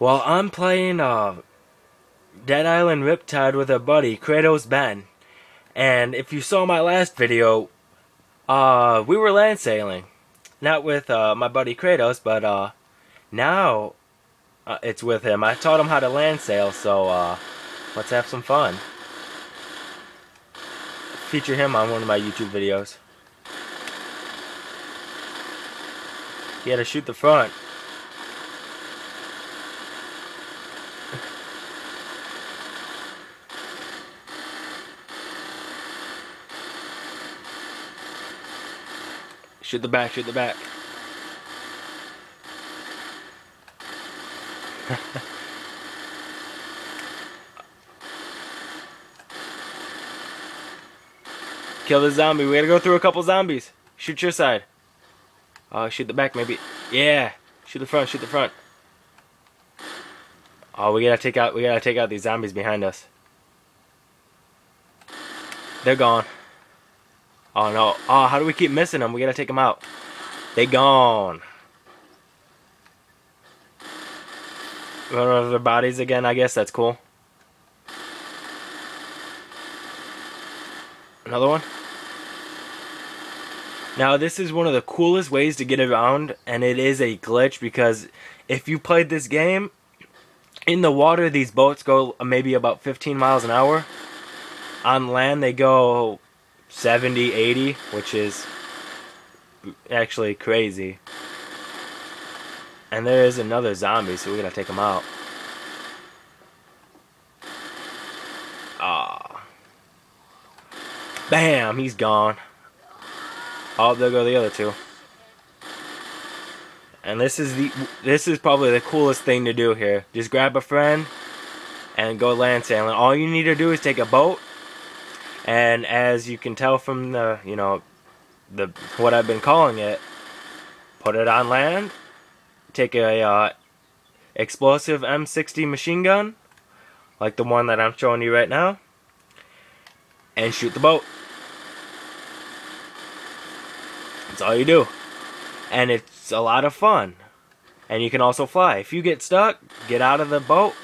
Well, I'm playing uh, Dead Island Riptide with a buddy, Kratos Ben. And if you saw my last video, uh, we were land sailing. Not with uh, my buddy Kratos, but uh, now uh, it's with him. I taught him how to land sail, so uh, let's have some fun. Feature him on one of my YouTube videos. He had to shoot the front. Shoot the back, shoot the back. Kill the zombie. We gotta go through a couple zombies. Shoot your side. Oh, shoot the back maybe. Yeah. Shoot the front, shoot the front. Oh, we gotta take out we gotta take out these zombies behind us. They're gone. Oh no. Oh, how do we keep missing them? We gotta take them out. They gone. Run over their bodies again, I guess. That's cool. Another one. Now, this is one of the coolest ways to get around, and it is a glitch because if you played this game, in the water, these boats go maybe about 15 miles an hour. On land, they go 70, 80, which is actually crazy. And there is another zombie, so we're gonna take him out. Ah. Bam, he's gone. Oh, there go the other two. And this is the this is probably the coolest thing to do here. Just grab a friend and go land sailing. All you need to do is take a boat and as you can tell from the, you know, the what I've been calling it, put it on land, take a uh, explosive M60 machine gun, like the one that I'm showing you right now, and shoot the boat. That's all you do. And it's a lot of fun. And you can also fly. If you get stuck, get out of the boat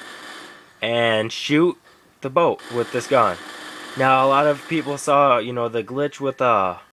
and shoot the boat with this gun. Now, a lot of people saw, you know, the glitch with uh,